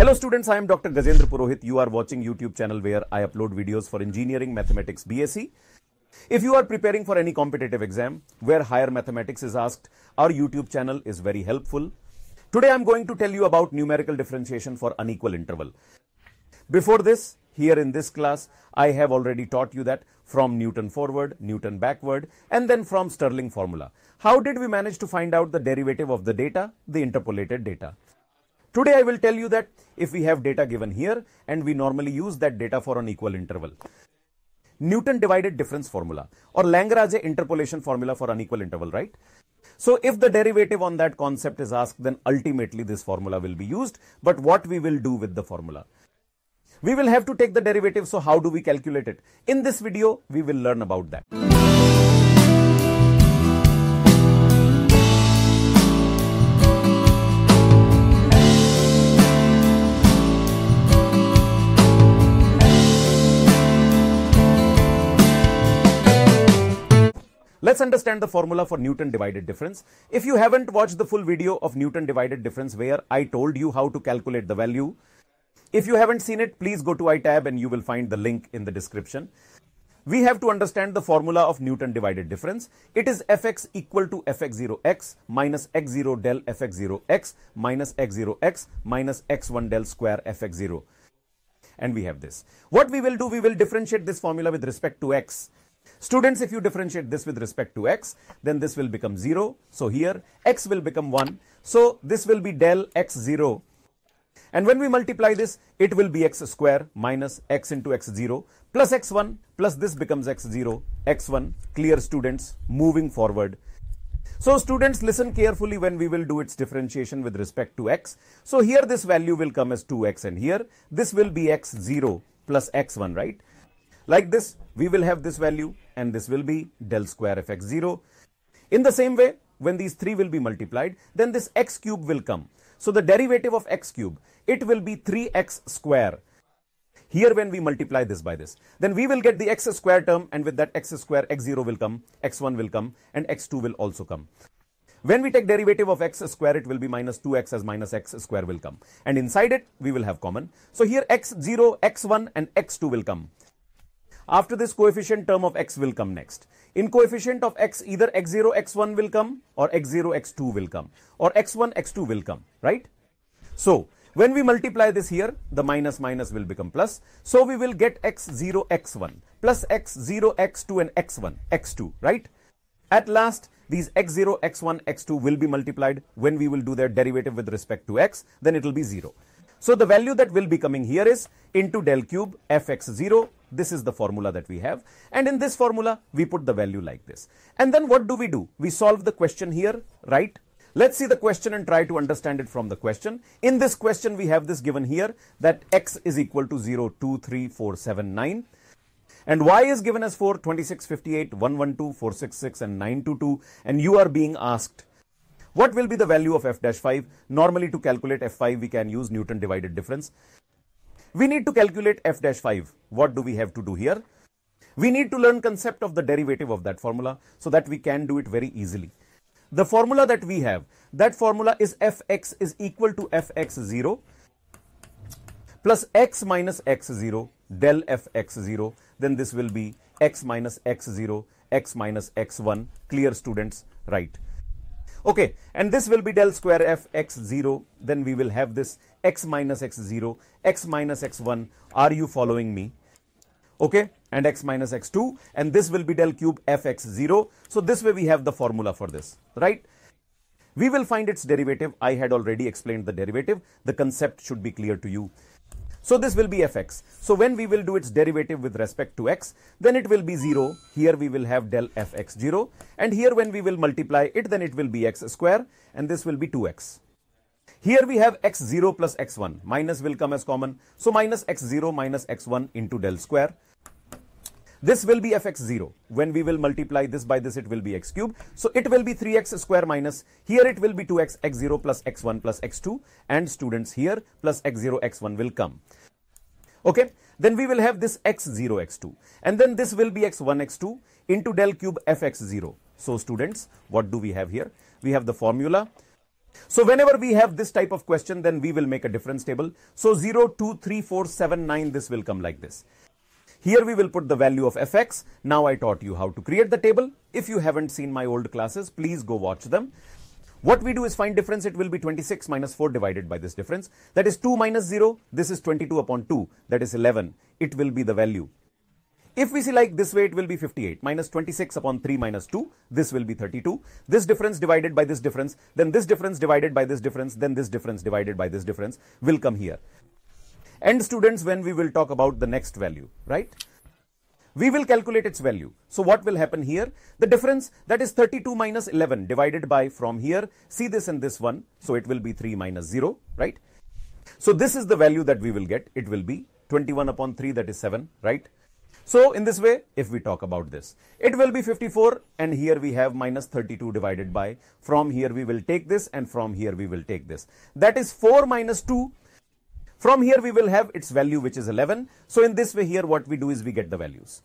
Hello students, I am Dr. Gajendra Purohit. You are watching YouTube channel where I upload videos for engineering mathematics BSc. If you are preparing for any competitive exam where higher mathematics is asked, our YouTube channel is very helpful. Today I am going to tell you about numerical differentiation for unequal interval. Before this, here in this class, I have already taught you that from Newton forward, Newton backward, and then from Stirling formula. How did we manage to find out the derivative of the data, the interpolated data? Today I will tell you that if we have data given here and we normally use that data for an equal interval. Newton divided difference formula or Lagrange interpolation formula for unequal interval, right? So if the derivative on that concept is asked, then ultimately this formula will be used. But what we will do with the formula? We will have to take the derivative. So how do we calculate it? In this video, we will learn about that. Let's understand the formula for Newton divided difference. If you haven't watched the full video of Newton divided difference where I told you how to calculate the value, if you haven't seen it, please go to iTab and you will find the link in the description. We have to understand the formula of Newton divided difference. It is fx equal to fx0x minus x0 del fx0x minus x0x minus x1 del square fx0. And we have this. What we will do, we will differentiate this formula with respect to x Students, if you differentiate this with respect to x, then this will become 0. So here x will become 1. So this will be del x0. And when we multiply this, it will be x square minus x into x0 plus x1 plus this becomes x0, x1. Clear students, moving forward. So students listen carefully when we will do its differentiation with respect to x. So here this value will come as 2x and here this will be x0 plus x1, right? Like this, we will have this value and this will be del square of x0. In the same way, when these three will be multiplied, then this x cube will come. So the derivative of x cube, it will be 3x square. Here when we multiply this by this, then we will get the x square term and with that x square, x0 will come, x1 will come and x2 will also come. When we take derivative of x square, it will be minus 2x as minus x square will come. And inside it, we will have common. So here x0, x1 and x2 will come. After this coefficient term of x will come next. In coefficient of x either x0 x1 will come or x0 x2 will come or x1 x2 will come, right? So, when we multiply this here, the minus minus will become plus. So, we will get x0 x1 plus x0 x2 and x1 x2, right? At last, these x0, x1, x2 will be multiplied when we will do their derivative with respect to x, then it will be 0. So the value that will be coming here is into del cube fx0. This is the formula that we have. And in this formula, we put the value like this. And then what do we do? We solve the question here, right? Let's see the question and try to understand it from the question. In this question, we have this given here that x is equal to 0, 2, 3, 4, 7, 9. And y is given as 4, 26, 58, 112, 466 and 922. And you are being asked what will be the value of f dash 5? Normally to calculate f5 we can use Newton divided difference. We need to calculate f dash 5. What do we have to do here? We need to learn concept of the derivative of that formula so that we can do it very easily. The formula that we have, that formula is fx is equal to fx0 plus x minus x0 del fx0 then this will be x minus x0 x minus x1 clear students right Okay, and this will be del square f x0. Then we will have this x minus x0, x minus x1. Are you following me? Okay, and x minus x2. And this will be del cube f x0. So this way we have the formula for this, right? We will find its derivative. I had already explained the derivative. The concept should be clear to you. So this will be fx. So when we will do its derivative with respect to x, then it will be 0. Here we will have del fx0. And here when we will multiply it, then it will be x square. And this will be 2x. Here we have x0 plus x1. Minus will come as common. So minus x0 minus x1 into del square. This will be fx0. When we will multiply this by this, it will be x cube. So it will be 3x square minus, here it will be 2x, x0 plus x1 plus x2 and students here plus x0, x1 will come. Okay. Then we will have this x0, x2 and then this will be x1, x2 into del cube fx0. So students, what do we have here? We have the formula So whenever we have this type of question, then we will make a difference table. So 0, 2, 3, 4, 7, 9, this will come like this. Here we will put the value of fx. Now I taught you how to create the table. If you haven't seen my old classes, please go watch them. What we do is find difference. It will be 26 minus 4 divided by this difference. That is 2 minus 0. This is 22 upon 2. That is 11. It will be the value. If we see like this way, it will be 58 minus 26 upon 3 minus 2. This will be 32. This difference divided by this difference, then this difference divided by this difference, then this difference divided by this difference will come here. And students, when we will talk about the next value, right? We will calculate its value. So what will happen here? The difference that is 32 minus 11 divided by from here, see this and this one. So it will be 3 minus 0, right? So this is the value that we will get. It will be 21 upon 3, that is 7, right? So in this way, if we talk about this, it will be 54 and here we have minus 32 divided by, from here we will take this and from here we will take this. That is 4 minus 2. From here we will have its value which is 11. So in this way here what we do is we get the values.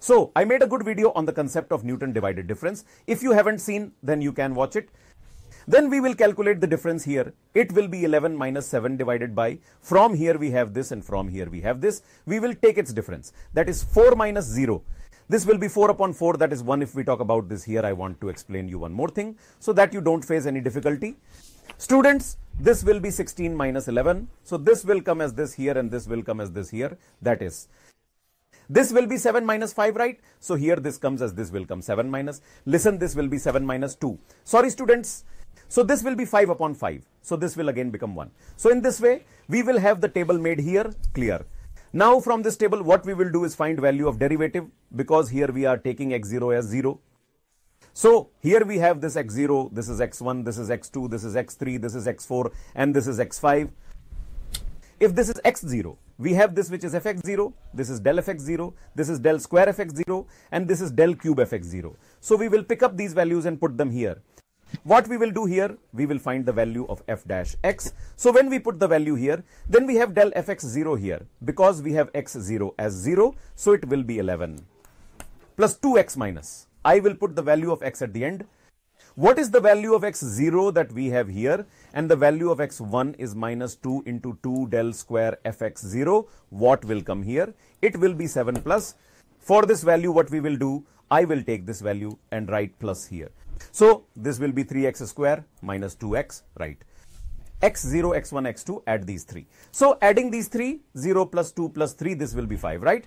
So I made a good video on the concept of Newton divided difference. If you haven't seen, then you can watch it. Then we will calculate the difference here. It will be 11 minus 7 divided by, from here we have this and from here we have this. We will take its difference. That is 4 minus 0. This will be 4 upon 4. That is 1 if we talk about this here. I want to explain you one more thing so that you don't face any difficulty. Students, this will be 16 minus 11. So this will come as this here and this will come as this here. That is this will be 7 minus 5, right? So here this comes as this will come 7 minus. Listen, this will be 7 minus 2. Sorry, students. So this will be 5 upon 5. So this will again become 1. So in this way, we will have the table made here clear. Now from this table, what we will do is find value of derivative because here we are taking x0 as 0. So here we have this x0, this is x1, this is x2, this is x3, this is x4, and this is x5. If this is x0, we have this which is fx0, this is del fx0, this is del square fx0, and this is del cube fx0. So we will pick up these values and put them here. What we will do here, we will find the value of f dash x. So when we put the value here, then we have del fx0 here. Because we have x0 as 0, so it will be 11 plus 2x minus. I will put the value of x at the end. What is the value of x0 that we have here? And the value of x1 is minus 2 into 2 del square fx0. What will come here? It will be 7 plus. For this value, what we will do, I will take this value and write plus here. So this will be 3x square minus 2x, right? x0, x1, x2, add these three. So adding these three, 0 plus 2 plus 3, this will be 5, right?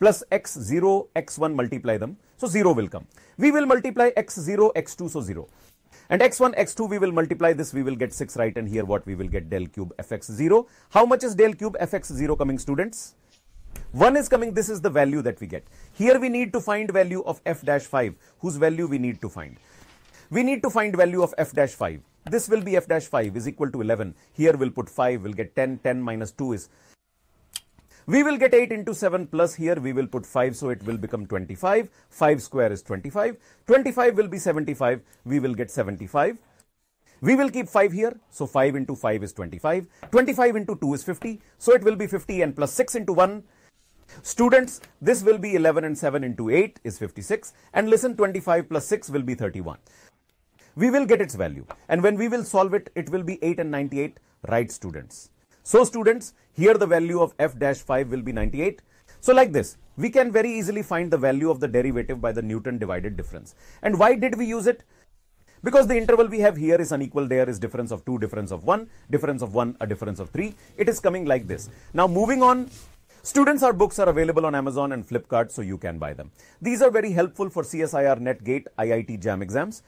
Plus x0, x1, multiply them. So 0 will come. We will multiply x0, x2, so 0. And x1, x2, we will multiply this, we will get 6, right? And here what we will get del cube fx0. How much is del cube fx0 coming, students? 1 is coming, this is the value that we get. Here we need to find value of f dash 5, whose value we need to find. We need to find value of f dash 5. This will be f dash 5 is equal to 11. Here we'll put 5, we'll get 10, 10 minus 2 is. We will get 8 into 7 plus here we will put 5 so it will become 25. 5 square is 25. 25 will be 75. We will get 75. We will keep 5 here. So 5 into 5 is 25. 25 into 2 is 50. So it will be 50 and plus 6 into 1 Students, this will be 11 and 7 into 8 is 56 and listen 25 plus 6 will be 31. We will get its value and when we will solve it, it will be 8 and 98 right students. So students, here the value of f dash 5 will be 98. So like this, we can very easily find the value of the derivative by the Newton divided difference. And why did we use it? Because the interval we have here is unequal, there is difference of 2, difference of 1, difference of 1, a difference of 3. It is coming like this. Now moving on Students, our books are available on Amazon and Flipkart, so you can buy them. These are very helpful for CSIR, NET GATE, IIT JAM exams.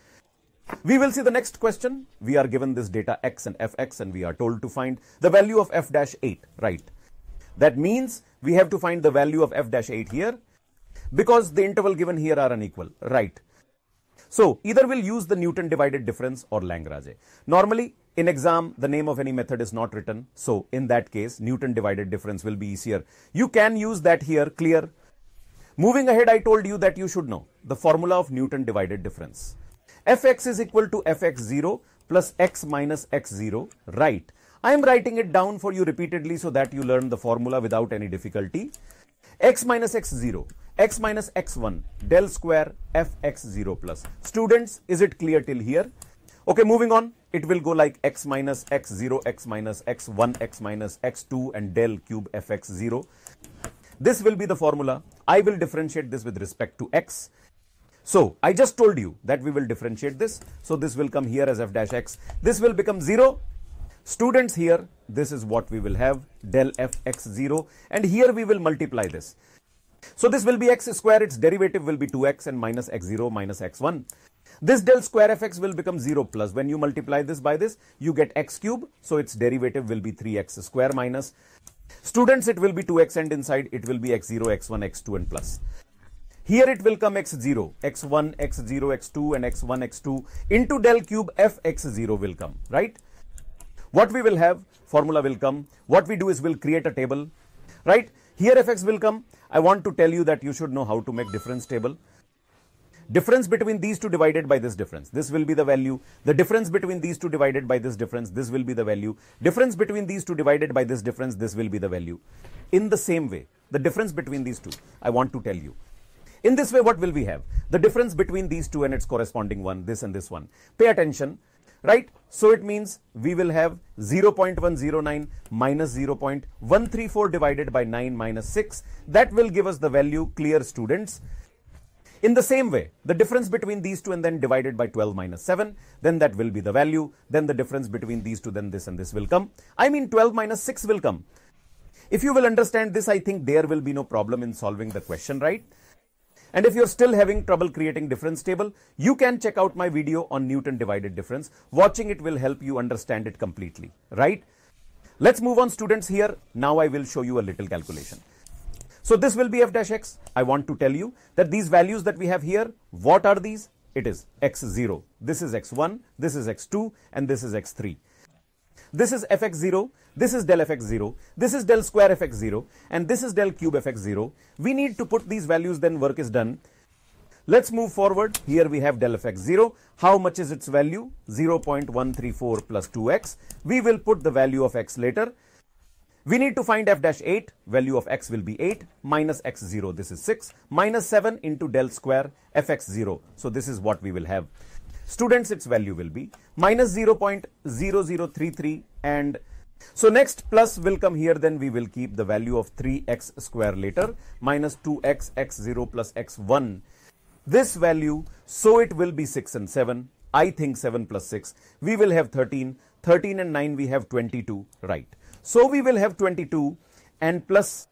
We will see the next question. We are given this data x and fx and we are told to find the value of f dash 8, right? That means we have to find the value of f dash 8 here because the interval given here are unequal, right? So either we'll use the Newton divided difference or Lagrange. Normally in exam, the name of any method is not written. So in that case, Newton divided difference will be easier. You can use that here, clear. Moving ahead, I told you that you should know the formula of Newton divided difference. fx is equal to fx0 plus x minus x0, right? I am writing it down for you repeatedly so that you learn the formula without any difficulty. x minus x0, x minus x1, del square fx0 plus. Students, is it clear till here? Okay, moving on. It will go like x minus x0, x minus x1, x minus x2 and del cube fx0. This will be the formula. I will differentiate this with respect to x. So, I just told you that we will differentiate this. So, this will come here as f dash x. This will become 0. Students here, this is what we will have del f x0 and here we will multiply this. So, this will be x square, its derivative will be 2x and minus x0 minus x1. This del square fx will become 0 plus. When you multiply this by this, you get x cube. So, its derivative will be 3x square minus. Students, it will be 2x and inside it will be x0, x1, x2 and plus. Here it will come x0, x1, x0, x2 and x1, x2 into del cube fx0 will come, right? What we will have, formula will come. What we do is we'll create a table, right? Here fx will come. I want to tell you that you should know how to make difference table. Difference between these two divided by this difference. This will be the value. The difference between these two divided by this difference. This will be the value. Difference between these two divided by this difference. This will be the value. In the same way, the difference between these two, I want to tell you. In this way, what will we have? The difference between these two and its corresponding one, this and this one. Pay attention, right? So it means we will have 0.109 minus 0.134 divided by 9 minus 6. That will give us the value clear students. In the same way, the difference between these two and then divided by 12 minus 7, then that will be the value. Then the difference between these two, then this and this will come. I mean 12 minus 6 will come. If you will understand this, I think there will be no problem in solving the question, right? And if you're still having trouble creating difference table, you can check out my video on Newton divided difference. Watching it will help you understand it completely, right? Let's move on students here. Now I will show you a little calculation. So this will be f dash x. I want to tell you that these values that we have here, what are these? It is x0. This is x1, this is x2, and this is x3. This is fx0, this is del fx0, this is del square fx0, and this is del cube fx0. We need to put these values, then work is done. Let's move forward. Here we have del fx0. How much is its value? 0.134 plus 2x. We will put the value of x later. We need to find f dash 8, value of x will be 8, minus x0, this is 6, minus 7 into del square fx0. So this is what we will have. Students, its value will be minus 0.0033 and so next plus will come here, then we will keep the value of 3x square later, minus 2x x0 plus x1. This value, so it will be 6 and 7. I think 7 plus 6. We will have 13. 13 and 9 we have 22, right. So we will have 22 and plus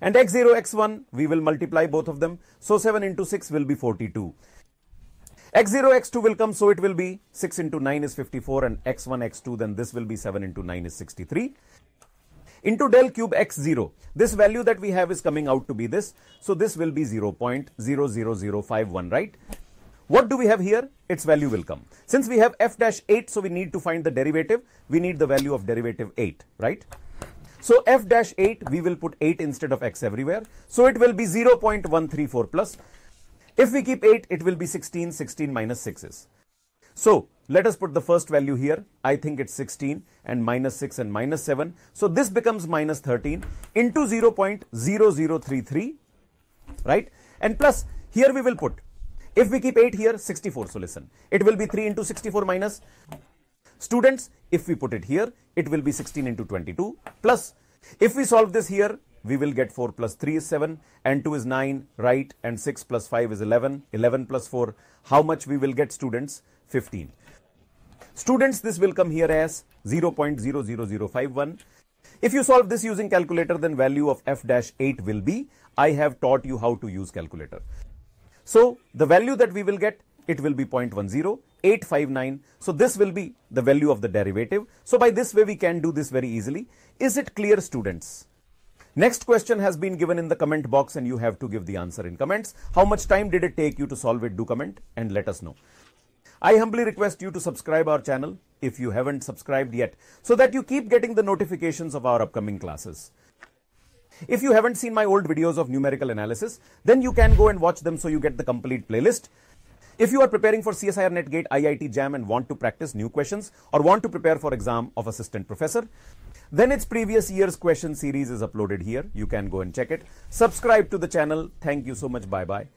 and x0, x1, we will multiply both of them. So 7 into 6 will be 42. X0, x2 will come, so it will be 6 into 9 is 54 and x1, x2, then this will be 7 into 9 is 63. Into del cube x0, this value that we have is coming out to be this. So this will be 0.00051, right? What do we have here? Its value will come. Since we have f dash 8, so we need to find the derivative. We need the value of derivative 8, right? So f dash 8, we will put 8 instead of x everywhere. So it will be 0.134 plus. If we keep 8, it will be 16, 16 minus 6 is. So let us put the first value here. I think it's 16 and minus 6 and minus 7. So this becomes minus 13 into 0.0033, right? And plus here we will put if we keep 8 here, 64. So listen, it will be 3 into 64 minus. Students, if we put it here, it will be 16 into 22 plus. If we solve this here, we will get 4 plus 3 is 7 and 2 is 9, right? And 6 plus 5 is 11. 11 plus 4, how much we will get students? 15. Students, this will come here as 0.00051. If you solve this using calculator, then value of f dash 8 will be, I have taught you how to use calculator. So the value that we will get, it will be 0.10859. So this will be the value of the derivative. So by this way, we can do this very easily. Is it clear students? Next question has been given in the comment box and you have to give the answer in comments. How much time did it take you to solve it? Do comment and let us know. I humbly request you to subscribe our channel if you haven't subscribed yet so that you keep getting the notifications of our upcoming classes. If you haven't seen my old videos of numerical analysis, then you can go and watch them so you get the complete playlist. If you are preparing for CSIR NET GATE, IIT JAM and want to practice new questions or want to prepare for exam of assistant professor, then its previous year's question series is uploaded here. You can go and check it. Subscribe to the channel. Thank you so much. Bye bye.